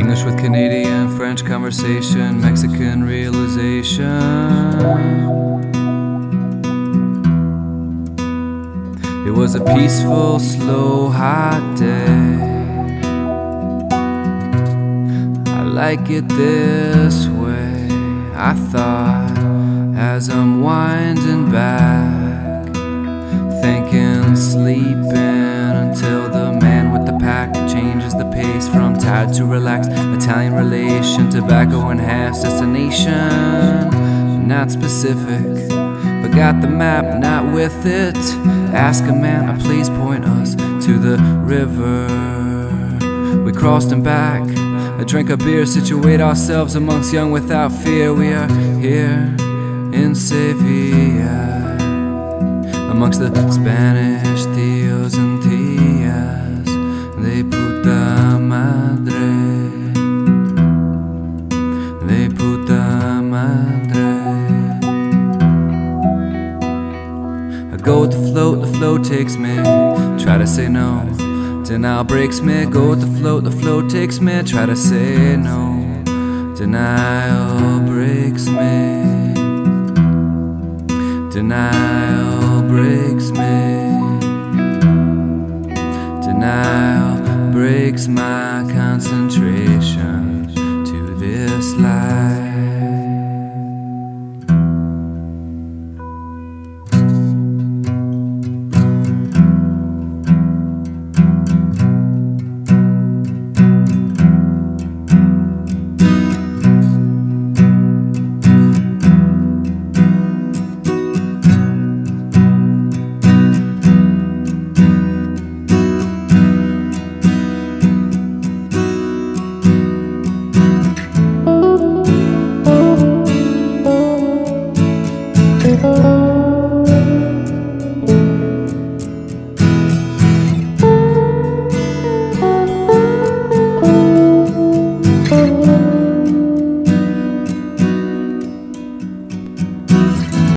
English with Canadian, French conversation, Mexican realization. It was a peaceful, slow, hot day. I like it this way, I thought, as I'm winding back, thinking, sleeping tired to relax. Italian relation, tobacco enhanced destination, not specific. But got the map, not with it. Ask a man, uh, please point us to the river. We crossed and back. A drink of beer, situate ourselves amongst young without fear. We are here in Sevilla, amongst the Spanish Go with the float, the flow takes me. Try to say no. Denial breaks me. Go with the float, the flow takes me. Try to say no. Denial breaks me. Denial breaks me. Denial breaks my concentration to this life.